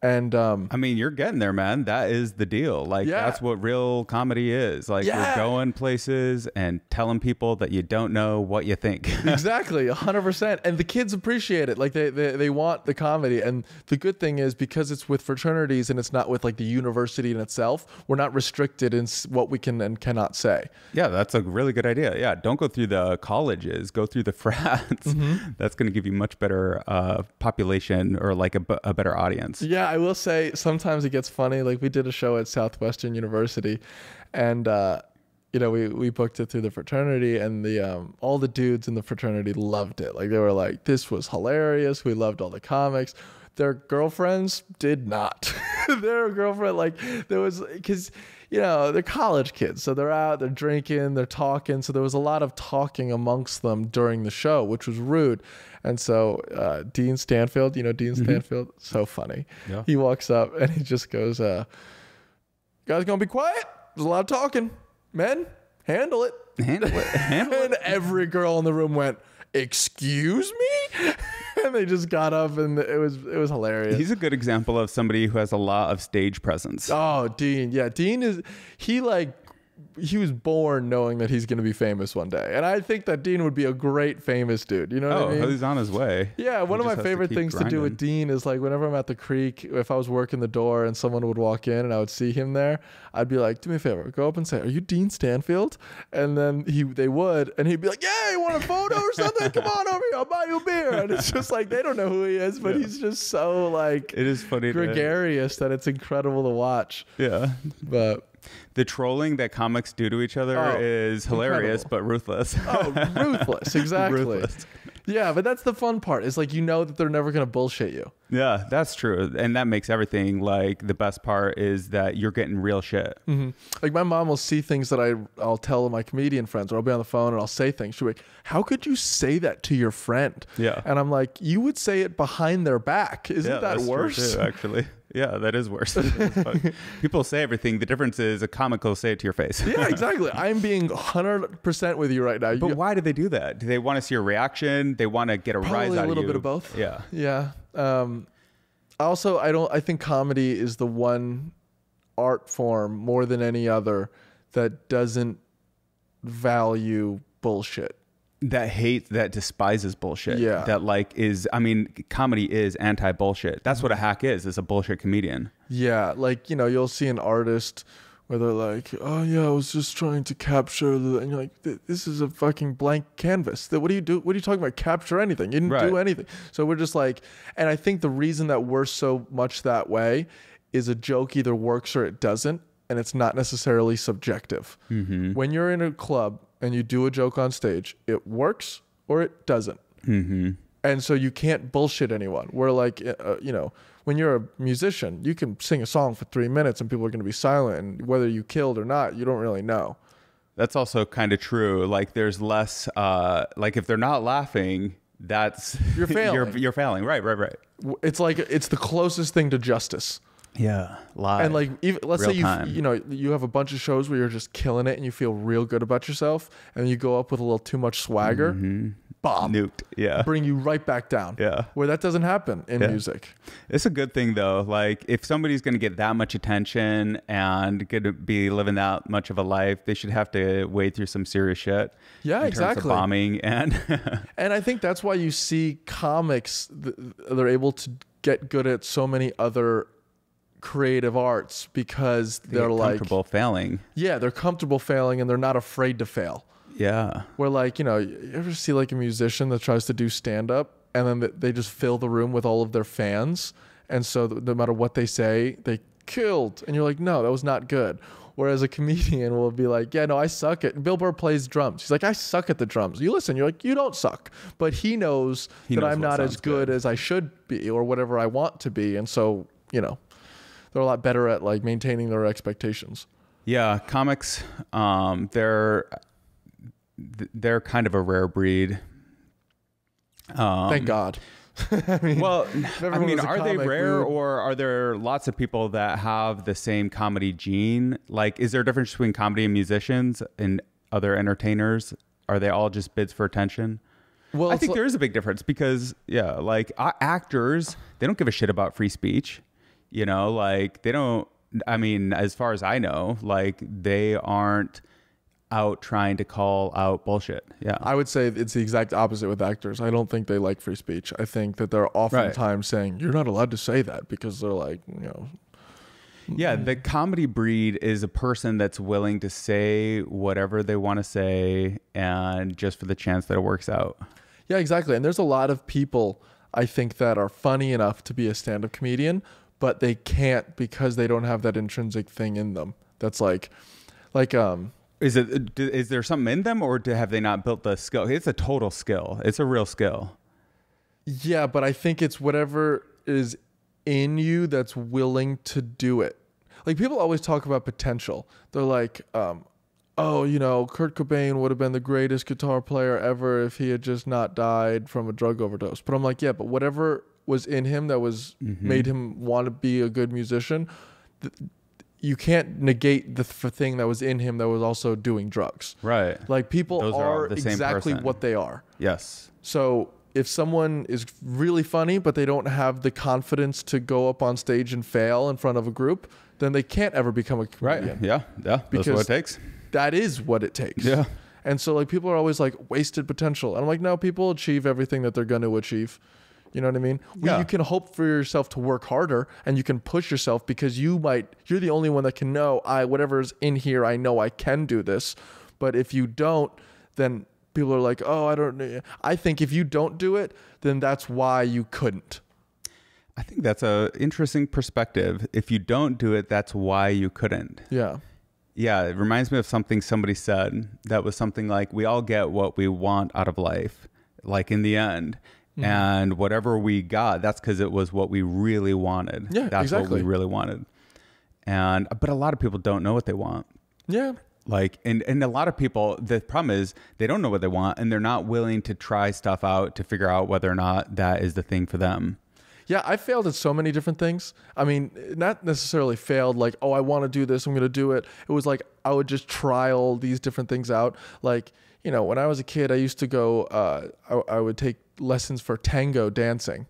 And um, I mean, you're getting there, man. That is the deal. Like Yeah. that's what real comedy is. Like Yeah. you're going places and telling people that you don't know what you think. exactly 100% and the kids appreciate it like they, they they want the comedy and the good thing is because it's with fraternities and it's not with like the university in itself we're not restricted in what we can and cannot say yeah, that's a really good idea. Yeah, don't go through the colleges. Go through the frats. Mm-hmm. That's going to give you much better uh, population or like a, a better audience. yeah i will say sometimes it gets funny like we did a show at southwestern university and uh you know, we, we booked it through the fraternity, and the um, all the dudes in the fraternity loved it. Like they were like, "This was hilarious. We loved all the comics." Their girlfriends did not. Their girlfriend like there was because you know they're college kids, so they're out, they're drinking, they're talking. So there was a lot of talking amongst them during the show, which was rude. And so uh, Dean Stanfield, you know Dean Stanfield, so funny. Yeah. He walks up and he just goes, uh, "Guys, gonna be quiet. There's a lot of talking." men handle it Handle it. Handle it. and every girl in the room went excuse me and they just got up and it was it was hilarious He's a good example of somebody who has a lot of stage presence. oh dean yeah dean is he like he was born knowing that he's going to be famous one day and i think that dean would be a great famous dude you know what Oh, i mean he's on his way. Yeah, one He of my to favorite keep things to do with. Dean is like whenever I'm at the creek, if I was working the door and someone would walk in and I would see him there, I'd be like, "Do me a favor, go up and say, "Are you Dean Stanfield?" And then he they would, and he'd be like, "Yeah, you want a photo or something? Come on over here, I'll buy you a beer." And it's just like they don't know who he is, but he's just so like It is funny. to- gregarious that it's incredible to watch. yeah. But The trolling that comics do to each other Oh, is hilarious incredible. but ruthless. oh, ruthless, exactly. Ruthless. Yeah, but that's the fun part. Is like you know that they're never gonna bullshit you. Yeah, that's true. And that makes everything like the best part is that you're getting real shit. Mm-hmm. Like my mom will see things that I I'll tell my comedian friends, or I'll be on the phone and I'll say things. She'll be like, "How could you say that to your friend?" Yeah. and I'm like, "You would say it behind their back. Isn't yeah, that that's true worse?" too, actually. Yeah, that is worse. People say everything. The difference is a comic will say it to your face. Yeah, exactly. I'm being 100% with you right now. But You- why do they do that? Do they want to see a reaction? They want to get a rise out Probably out a little bit of both. Yeah. Yeah. Um, also, I don't. I think comedy is the one art form more than any other that doesn't value bullshit. That hates, that despises bullshit. Yeah. That like is, I mean, comedy is anti bullshit. That's what a hack is. Is a bullshit comedian. Yeah, like you know, you'll see an artist where they're like, "Oh yeah, I was just trying to capture the," and you're like, "This is a fucking blank canvas. Th- What do you do? What are you talking about? Capture anything? You didn't do anything." So we're just like, and I think the reason that we're so much that way is a joke either works or it doesn't, and it's not necessarily subjective. Mm-hmm. When you're in a club and you do a joke on stage, it works or it doesn't Mm-hmm. and so you can't bullshit anyone. Where like uh, you know, when you're a musician, you can sing a song for three minutes and people are going to be silent, and whether you killed or not, you don't really know. That's also kind of true. Like there's less, uh, like if they're not laughing, that's You're failing. you're, you're failing. Right, right, right. It's like it's the closest thing to justice. Yeah. Live. And like, even, let's say you time. you know you have a bunch of shows where you're just killing it and you feel real good about yourself, and you go up with a little too much swagger, mm-hmm. bomb, nuked. Yeah. bring you right back down. Yeah. Where that doesn't happen in Yeah. music. It's a good thing though. Like if somebody's going to get that much attention and going to be living that much of a life, they should have to wade through some serious shit. Yeah, in terms of exactly. bombing and And I think that's why you see comics, th- they're able to get good at so many other creative arts because they they're like, comfortable failing. yeah, they're comfortable failing and they're not afraid to fail. Yeah. Where, like, you know, you ever see like a musician that tries to do stand up and then they just fill the room with all of their fans. And so no matter what they say, they killed. And you're like, no, that was not good. Whereas a comedian will be like, yeah, no, I suck at. Bill Burr plays drums. He's like, I suck at the drums. You listen, you're like, you don't suck. But he knows He that knows I'm not as good, good. as I should be or whatever I want to be. And so, you know, they're a lot better at like maintaining their expectations. Yeah, comics um they're they're kind of a rare breed. Um, Thank God. I mean, Well, I mean, are they comic, we rare or are there lots of people that have the same comedy gene? Like, is there a difference between comedy and musicians and other entertainers? Are they all just bids for attention? well, I think li- there is a big difference because, yeah, like uh, actors, they don't give a shit about free speech. You know, like they don't, I mean, as far as I know, like they aren't out trying to call out bullshit. Yeah. I would say it's the exact opposite with actors. I don't think they like free speech. I think that they're oftentimes saying you're not allowed to say that because they're like, you know, Yeah, the comedy breed is a person that's willing to say whatever they want to say and just for the chance that it works out. yeah, exactly. And there's a lot of people I think that are funny enough to be a stand-up comedian, but they can't because they don't have that intrinsic thing in them. That's like, like, um, Is it is there something in them or do, have they not built the skill? It's a total skill. It's a real skill. Yeah, but I think it's whatever is in you that's willing to do it. Like people always talk about potential. They're like, um, oh, you know, Kurt Cobain would have been the greatest guitar player ever if he had just not died from a drug overdose. But I'm like, yeah, but whatever was in him that was mm-hmm. made him want to be a good musician, th- you can't negate the th- thing that was in him that was also doing drugs. Right. Like people Those are are exactly person. what they are. Yes. So if someone is really funny, but they don't have the confidence to go up on stage and fail in front of a group, then they can't ever become a comedian. Right. Yeah. Yeah. That's Because- what it takes. That is what it takes. Yeah. And so like people are always like wasted potential. And I'm like, no, people achieve everything that they're going to achieve. You know what I mean? Yeah. You can hope for yourself to work harder and you can push yourself because you might you're the only one that can know I whatever's in here I know I can do this. But if you don't, then people are like, "Oh, I don't know." I think if you don't do it, then that's why you couldn't. I think that's a interesting perspective. If you don't do it, that's why you couldn't. Yeah. Yeah, it reminds me of something somebody said that was something like we all get what we want out of life, like in the end. Mm-hmm. And whatever we got, that's because it was what we really wanted. Yeah, that's what exactly. we really wanted. And but a lot of people don't know what they want. Yeah. Like and and a lot of people the problem is they don't know what they want and they're not willing to try stuff out to figure out whether or not that is the thing for them. Yeah, I failed at so many different things. I mean, not necessarily failed like, oh, I want to do this, I'm going to do it. It was like I would just try all these different things out. Like, you know, when I was a kid, I used to go, uh, I, I would take lessons for tango dancing.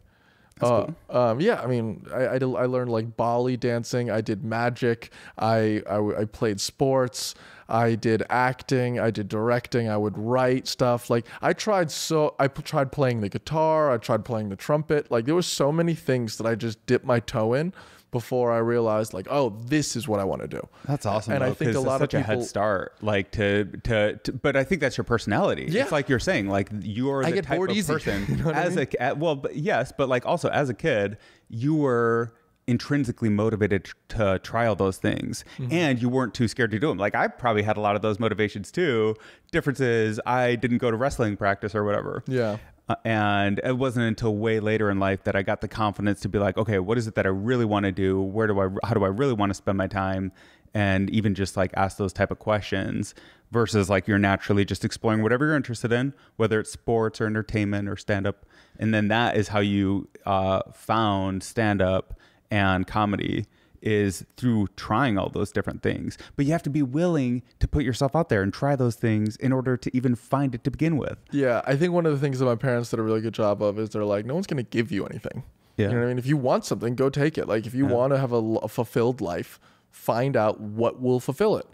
Uh, um, yeah, I mean, I, I, did- I learned like Bali dancing. I did magic. I I played sports. I did acting. I did directing. I would write stuff. Like I tried so I tried playing the guitar. I tried playing the trumpet. Like there was so many things that I just dipped my toe in before I realized like, oh, this is what I want to do. That's awesome. And I think a lot of such a head start, like to, to to. But I think that's your personality. Yeah. It's like you're saying, like you're the type of easy. person You know what I as mean? a well, but yes, but like also as a kid, you were intrinsically motivated to try all those things Mm-hmm. and you weren't too scared to do them like i probably had a lot of those motivations too difference is i didn't go to wrestling practice or whatever Yeah. Uh, and it wasn't until way later in life that I got the confidence to be like, okay, what is it that I really want to do? Where do I, how do I really want to spend my time? And even just like ask those type of questions versus like you're naturally just exploring whatever you're interested in, whether it's sports or entertainment or stand up. And then that is how you uh, found stand up and comedy is through trying all those different things. But you have to be willing to put yourself out there and try those things in order to even find it to begin with. Yeah, I think one of the things that my parents did a really good job of is they're like, no one's going to give you anything. Yeah. You know what I mean? If you want something, go take it. Like if you want to have a fulfilled life, find out what will fulfill it.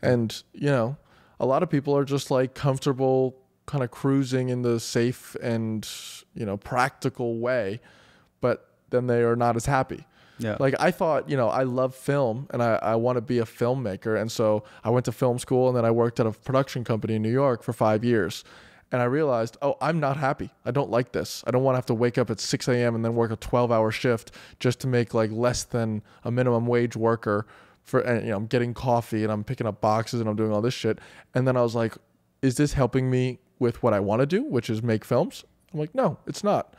And, you know, a lot of people are just like comfortable kind of cruising in the safe and, you know, practical way, but then they are not as happy. Yeah. Like I thought, you know, I love film and I, I want to be a filmmaker. And so I went to film school and then I worked at a production company in New York for five years. And I realized, oh, I'm not happy. I don't like this. I don't want to have to wake up at 6 a.m. and then work a 12 hour shift just to make like less than a minimum wage worker for, and, you know, I'm getting coffee and I'm picking up boxes and I'm doing all this shit. And then I was like, is this helping me with what I want to do, which is make films? I'm like, no, it's not.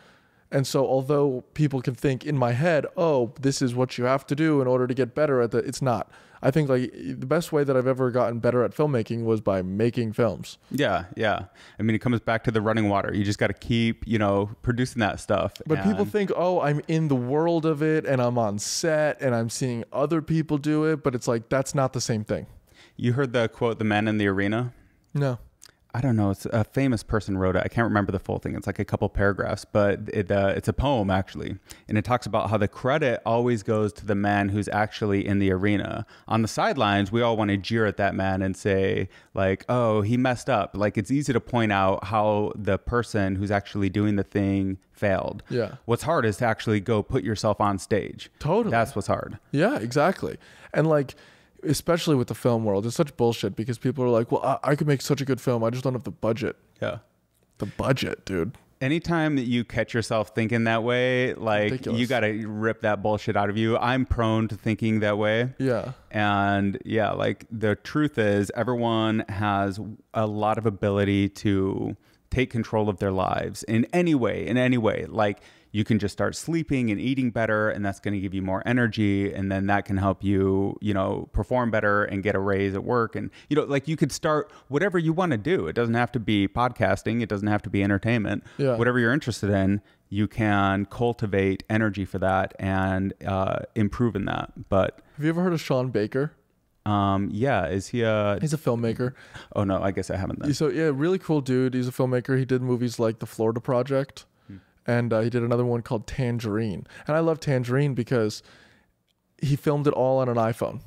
And so, although people can think in my head, oh, this is what you have to do in order to get better at the, it's not. I think like the best way that I've ever gotten better at filmmaking was by making films. Yeah, yeah. I mean, it comes back to the running water. You just got to keep, you know, producing that stuff. But people think, oh, I'm in the world of it and I'm on set and I'm seeing other people do it. But it's like, that's not the same thing. you heard the quote, "The man in the arena." No. I don't know. It's a famous person wrote it. I can't remember the full thing. It's like a couple paragraphs, but it, uh, it's a poem actually, and it talks about how the credit always goes to the man who's actually in the arena. On the sidelines, we all want to jeer at that man and say like, "Oh, he messed up." Like it's easy to point out how the person who's actually doing the thing failed. Yeah. What's hard is to actually go put yourself on stage. Totally. That's what's hard. Yeah, exactly. And like, especially with the film world, it's such bullshit because people are like, well, I, I could make such a good film. I just don't have the budget. Yeah. The budget, dude. anytime that you catch yourself thinking that way, like Ridiculous. you got to rip that bullshit out of you. I'm prone to thinking that way. Yeah. And yeah, like the truth is, everyone has a lot of ability to take control of their lives in any way, in any way. Like you can just start sleeping and eating better, and that's going to give you more energy. And then that can help you, you know, perform better and get a raise at work. And, you know, like you could start whatever you want to do. It doesn't have to be podcasting, it doesn't have to be entertainment. Yeah. Whatever you're interested in, you can cultivate energy for that and uh, improve in that. But Have you ever heard of Sean Baker? um, yeah, is he a? He's a filmmaker. Oh no, I guess I haven't. Then. So yeah, really cool dude. He's a filmmaker. He did movies like The Florida Project, and uh, he did another one called Tangerine. And I love Tangerine because he filmed it all on an iPhone.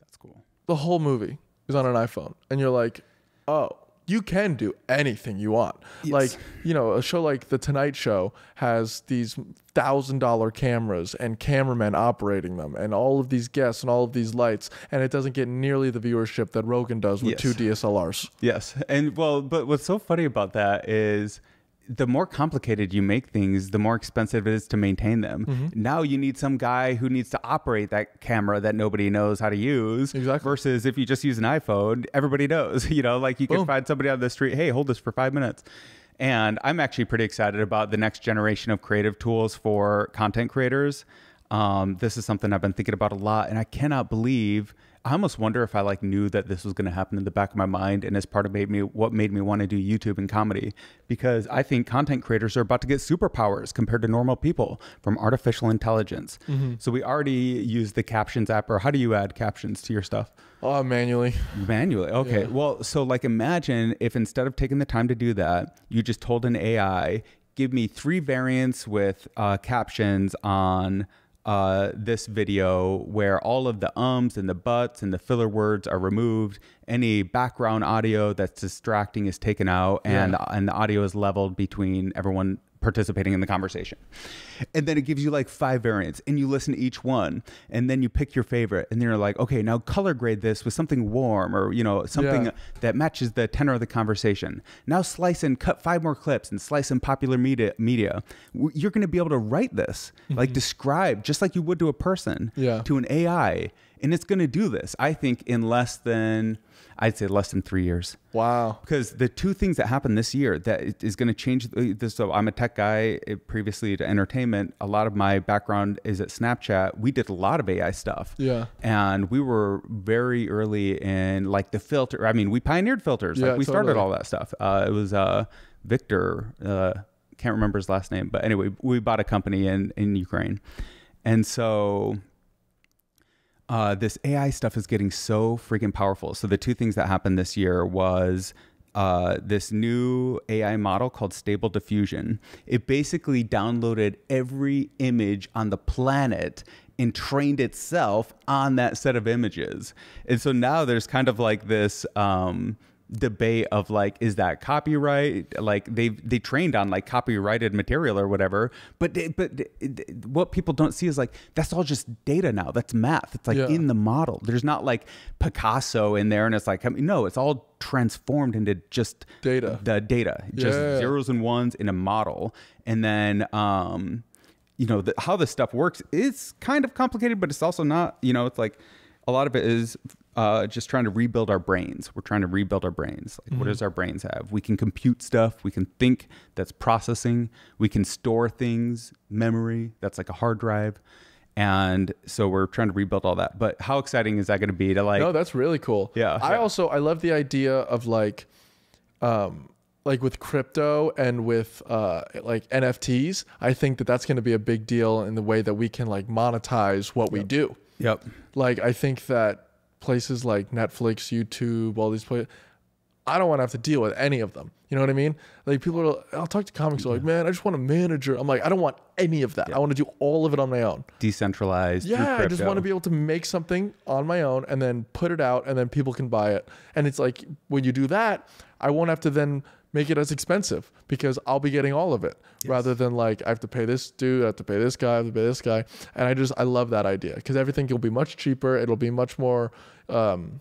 That's cool. The whole movie is on an iPhone, and you're like, oh, you can do anything you want. Yes. Like you know, a show like The Tonight Show has these thousand dollar cameras and cameramen operating them, and all of these guests and all of these lights, and it doesn't get nearly the viewership that Rogan does with Yes. two DSLRs. Yes, and well, but what's so funny about that is the more complicated you make things, the more expensive it is to maintain them. Mm-hmm. Now you need some guy who needs to operate that camera that nobody knows how to use. Exactly. Versus if you just use an iPhone, everybody knows. You know, like you can find somebody on the street, hey, hold this for five minutes. And I'm actually pretty excited about the next generation of creative tools for content creators. Um, this is something I've been thinking about a lot, and I cannot believe I almost wonder if I like knew that this was going to happen in the back of my mind, and as part of made me what made me want to do YouTube and comedy, because I think content creators are about to get superpowers compared to normal people from artificial intelligence. Mm-hmm. So we already use the captions app, or how do you add captions to your stuff? Oh, manually. Manually. Okay. Yeah. Well, so like imagine if instead of taking the time to do that, you just told an AI, give me three variants with uh, captions on uh, this video where all of the ums and the buts and the filler words are removed. Any background audio that's distracting is taken out, and Yeah. and the audio is leveled between everyone participating in the conversation. And then it gives you like five variants and you listen to each one and then you pick your favorite and then you're like, okay, now color grade this with something warm or, you know, something Yeah. that matches the tenor of the conversation. Now slice and cut five more clips and slice in popular media media. You're going to be able to write this, like mm-hmm. describe just like you would to a person Yeah. to an AI and it's going to do this. I think in less than I'd say less than 3 years. Wow. because the two things that happened this year that is going to change this so i'm a tech guy eh, previously to entertainment. A lot of my background is at snapchat. We did a lot of ai stuff. Yeah. and we were very early in like the filter i mean we pioneered filters. Yeah, like we started all that stuff. Uh, it was uh, victor uh, can't remember his last name but anyway we bought a company in in ukraine. And so uh, this AI stuff is getting so freaking powerful. So the two things that happened this year was uh, this new AI model called Stable Diffusion. It basically downloaded every image on the planet and trained itself on that set of images. And so now there's kind of like this. Um, debate of like is that copyright like they've they trained on like copyrighted material or whatever but they- but it- what people don't see is like that's all just data now that's math it's like Yeah. in the model there's not like picasso in there and it's like I mean, no it's all transformed into just Data. the data just Yeah. zeros and ones in a model and then um you know the, how this stuff works is kind of complicated but it's also not you know it's like a lot of it is uh, just trying to rebuild our brains we're trying to rebuild our brains like what does our brains have we can compute stuff we can think that's processing we can store things memory that's like a hard drive and so we're trying to rebuild all that but how exciting is that going to be to like no, that's really cool. Yeah. I Yeah. also I love the idea of like, um, like with crypto and with uh like NFTs. I think that that's going to be a big deal in the way that we can like monetize what we do. yep Like I think that places like Netflix, YouTube, all these places. I don't want to have to deal with any of them. You know what I mean? Like people are, I'll talk to comics are like, man, I just want a manager. I'm like, I don't want any of that. I want to do all of it on my own. decentralized Yeah, I just want to be able to make something on my own and then put it out and then people can buy it. And it's like when you do that, I won't have to then make it as expensive because I'll be getting all of it rather than like I have to pay this dude, I have to pay this guy, I have to pay this guy. And I just I love that idea because everything will be much cheaper. It'll be much more um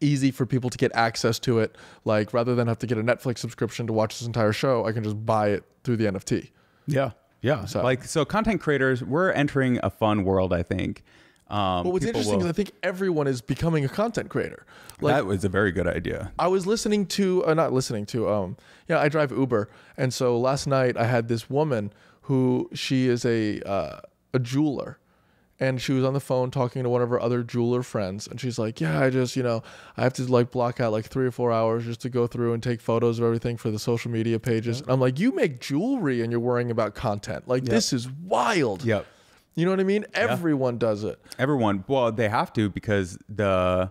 easy for people to get access to it like rather than have to get a Netflix subscription to watch this entire show, I can just buy it through the NFT. Yeah. Yeah. So- Like so content creators, we're entering a fun world, I think. Um But what's interesting will- is I think everyone is becoming a content creator. Like that was a very good idea. I was listening to, uh, not listening to, um, yeah, I drive Uber, and so last night I had this woman who she is a uh, a jeweler, and she was on the phone talking to one of her other jeweler friends, and she's like, yeah, I just, you know, I have to like block out like three or four hours just to go through and take photos of everything for the social media pages. And I'm like, you make jewelry and you're worrying about content, like this is wild. Yep. You know what I mean? Everyone does it. Everyone, well, they have to because the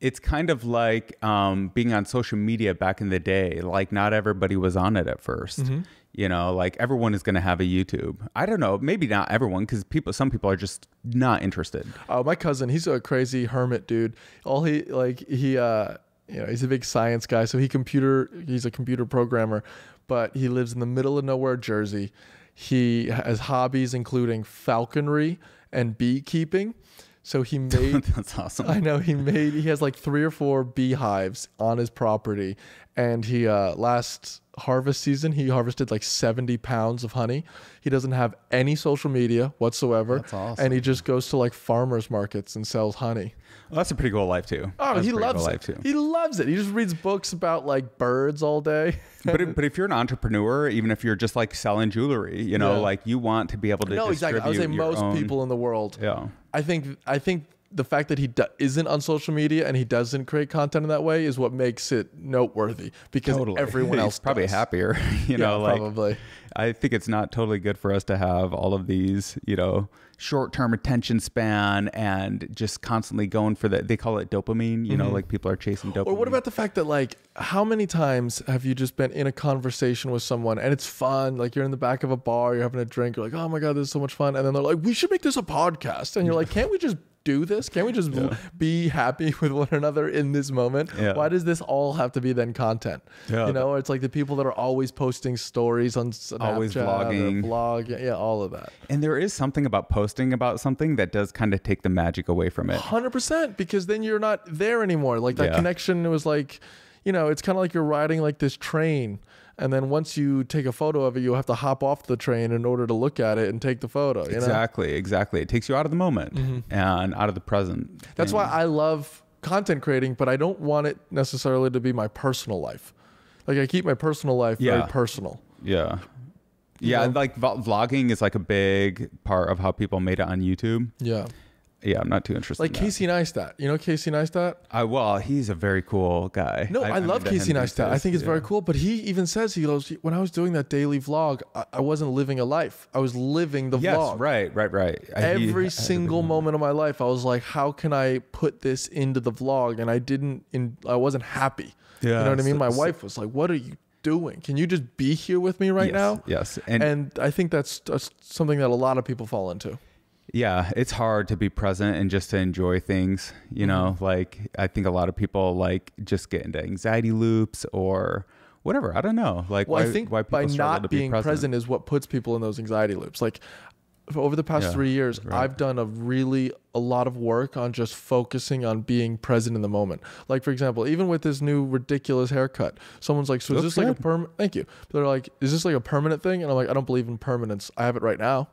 it's kind of like um, being on social media back in the day. Like not everybody was on it at 1st Mm-hmm. You know, like everyone is going to have a YouTube. I don't know, maybe not everyone because people, some people are just not interested. Oh, my cousin, he's a crazy hermit dude. All he like he uh you know, he's a big science guy, so he computer he's a computer programmer, but he lives in the middle of nowhere, Jersey. He has hobbies including falconry and beekeeping. So he made That's awesome. I know he made he has like three or four beehives on his property and he uh last harvest season he harvested like 70 pounds of honey. He doesn't have any social media whatsoever. That's awesome. And he just goes to like farmers markets and sells honey. Well, that's a pretty cool life too. Oh, That's he loves cool it. life too. He loves it. He just reads books about like birds all day. but if, but if you're an entrepreneur, even if you're just like selling jewelry, you know, Yeah. like you want to be able to no, exactly. I would say most own- people in the world. Yeah. I think I think the fact that he do- isn't on social media and he doesn't create content in that way is what makes it noteworthy because Totally. everyone else probably does. happier. You Yeah, know, like probably. I think it's not totally good for us to have all of these, you know, short-term attention span and just constantly going for that. They call it dopamine. You know, like people are chasing dopamine. Mm-hmm. Or what about the fact that like how many times have you just been in a conversation with someone and it's fun, like you're in the back of a bar, you're having a drink, you're like, "Oh my god, this is so much fun." And then they're like, "We should make this a podcast." And you're like, "Can't we just do this? Can't we just be happy with one another in this moment? Yeah. Why does this all have to be then content?" Yeah. You know, it's like the people that are always posting stories on Snapchat Always vlogging. blog, yeah, yeah, all of that. And there is something about posting about something that does kind of take the magic away from it. Hundred percent, because then you're not there anymore. Like that Yeah. connection was like, you know, it's kind of like you're riding like this train, and then once you take a photo of it, you have to hop off the train in order to look at it and take the photo. You know, Mm-hmm. Exactly, exactly. It takes you out of the moment and out of the present. that's And- why I love content creating, but I don't want it necessarily to be my personal life. Like I keep my personal life Yeah. very personal. Yeah. Yeah, know? like vlogging is like a big part of how people made it on YouTube. Yeah, Yeah, I'm not too interested. like in that. Casey Neistat. You know Casey Neistat? I well, he's a very cool guy. No, I, love Casey Neistat. I think it's very cool. But he even says he goes, when I was doing that daily vlog, I, I wasn't living a life. I was living the Yes, vlog. right, right, right. I- he Every single moment of my life, I was like, how can I put this into the vlog? And I didn't. In I wasn't happy. Yeah, you know what I mean. My wife was like, "What are you doing? Can you just be here with me right yes, now?" Yes, and, And I think that's, that's something that a lot of people fall into. Yeah, it's hard to be present and just to enjoy things. You know, Mm-hmm. like I think a lot of people like just get into anxiety loops or whatever. I don't know. Like Well, why, I think why people by not to be being present. is what puts people in those anxiety loops. Like over the past Yeah, three years, right. I've done a really a lot of work on just focusing on being present in the moment. Like for example, even with this new ridiculous haircut, someone's like, "So is Looks this like a good. perm?" Thank you. They're like, "Is this like a permanent thing?" And I'm like, "I don't believe in permanence. I have it right now."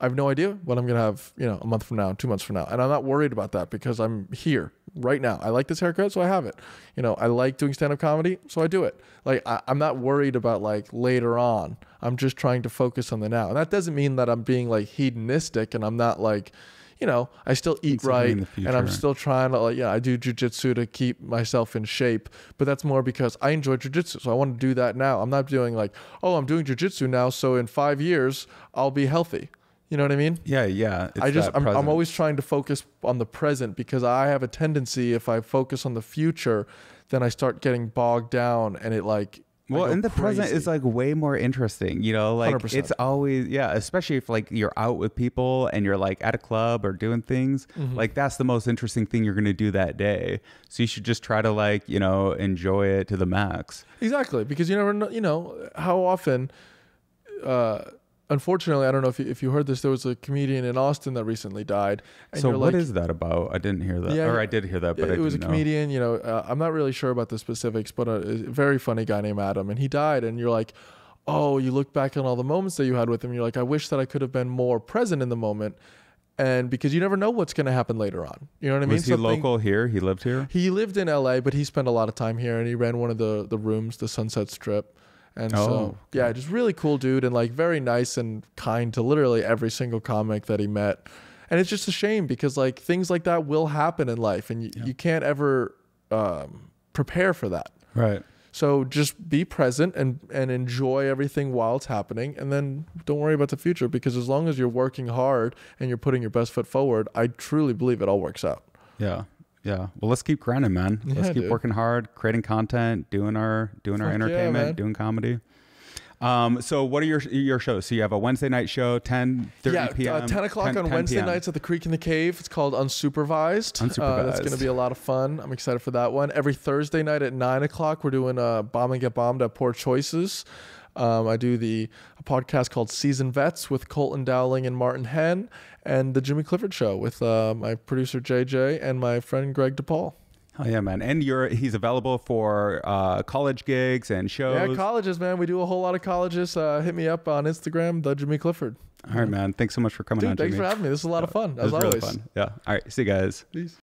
I have no idea what I'm gonna have, you know, a month from now, two months from now, and I'm not worried about that because I'm here right now. I like this haircut, so I have it. You know, I like doing stand-up comedy, so I do it. Like I, I'm not worried about like later on. I'm just trying to focus on the now, and that doesn't mean that I'm being like hedonistic and I'm not like, you know, I still eat right, and I'm still trying to like, yeah, I do jujitsu to keep myself in shape, but that's more because I enjoy jujitsu, so I want to do that now. I'm not doing like, oh, I'm doing jujitsu now, so in five years I'll be healthy. You know what I mean? Yeah, yeah. It's I just I'm, I'm always trying to focus on the present because I have a tendency if I focus on the future, then I start getting bogged down and it like Well, and the present is like way more interesting, you know, like 100%. it's always, yeah, especially if like you're out with people and you're like at a club or doing things, Mm-hmm. like that's the most interesting thing you're going to do that day. So you should just try to like, you know, enjoy it to the max. exactly because you never know. You know how often. Uh, unfortunately, I don't know if you, if you heard this. There was a comedian in Austin that recently died. And so what like, is that about? I didn't hear that. Yeah, or I did hear that, but it, was a know. comedian. You know, uh, I'm not really sure about the specifics, but a, a very funny guy named Adam, and he died. And you're like, oh, you look back on all the moments that you had with him. You're like, I wish that I could have been more present in the moment, and because you never know what's going to happen later on. You know what I mean? Was he Something- local here? He lived here? He lived in L.A., but he spent a lot of time here, and he ran one of the the rooms, the Sunset Strip. And Oh, so, yeah, just really cool dude, and like very nice and kind to literally every single comic that he met. And it's just a shame because like things like that will happen in life, and you, you can't ever um, prepare for that. Right. So just be present and and enjoy everything while it's happening, and then don't worry about the future because as long as you're working hard and you're putting your best foot forward, I truly believe it all works out. Yeah. Yeah. Well, let's keep grinding, man. let's keep dude. working hard, creating content, doing our doing our Fuck yeah, entertainment, man. doing comedy. Um, so what are your your shows? So you have a Wednesday night show, 10, 30 yeah, p.m. Uh, 10 o'clock 10 on 10 Wednesday p.m.. nights at the Creek and the Cave. It's called Unsupervised. Uh, that's going to be a lot of fun. I'm excited for that one. Every Thursday night at 9 o'clock, we're doing uh, Bomb and Get Bombed at Poor Choices. Um, I do the a podcast called Season Vets with Colton Dowling and Martin Henn, and the Jimmy Clifford Show with uh, my producer JJ and my friend Greg DePaul. Oh yeah, man. And you're he's available for uh, college gigs and shows. Yeah, colleges, man. We do a whole lot of colleges. Uh, hit me up on Instagram, the Jimmy Clifford. All right, man. Thanks so much for coming Dude, on, thanks Jimmy. for having me. This is a lot of fun, It as was always. really fun. Yeah. All right. See you guys. Peace.